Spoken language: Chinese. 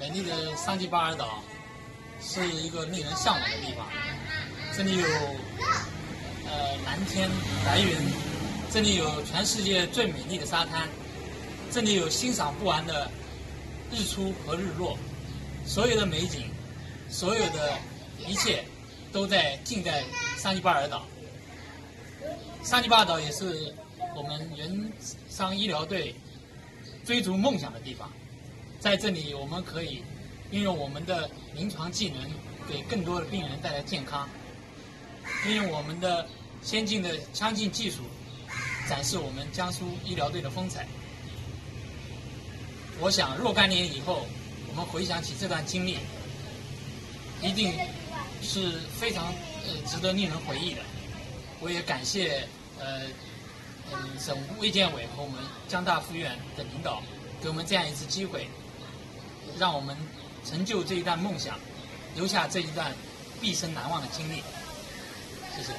美丽的桑吉巴尔岛是一个令人向往的地方。这里有呃蓝天白云，这里有全世界最美丽的沙滩，这里有欣赏不完的日出和日落，所有的美景，所有的一切都在尽在桑吉巴尔岛。桑吉巴尔岛也是我们原伤医疗队追逐梦想的地方。在这里，我们可以运用我们的临床技能，给更多的病人带来健康；运用我们的先进的腔镜技术，展示我们江苏医疗队的风采。我想，若干年以后，我们回想起这段经历，一定是非常呃值得令人回忆的。我也感谢呃嗯省卫健委和我们江大附院的领导，给我们这样一次机会，让我们成就这一段梦想，留下这一段毕生难忘的经历。谢谢。